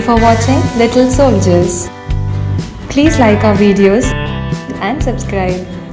for watching Little Soldiers. Please like our videos and subscribe.